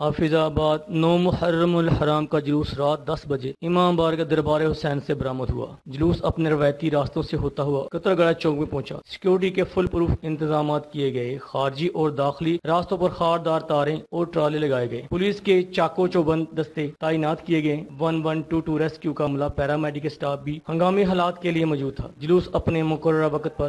حافظ آباد، نو محرم الحرام کا جلوس رات دس بجے امام بار کا دربار حسین سے برامد ہوا۔ جلوس اپنے روایتی راستوں سے ہوتا ہوا قطر گڑا چوک میں پہنچا۔ سیکیورٹی کے فل پروف انتظامات کیے گئے۔ خارجی اور داخلی راستوں پر خاردار تاریں اور ٹرالے لگائے گئے۔ پولیس کے چاکو چوبند دستے تعینات کیے گئے۔ One one two two rescue کا عملہ پیرامیڈیکل اسٹاف بھی ہنگامی حالات کے لیے موجود تھا۔ جلوس اپنے مقررہ وقت پر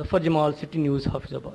Zafar Jamal, city news, Hafizabad.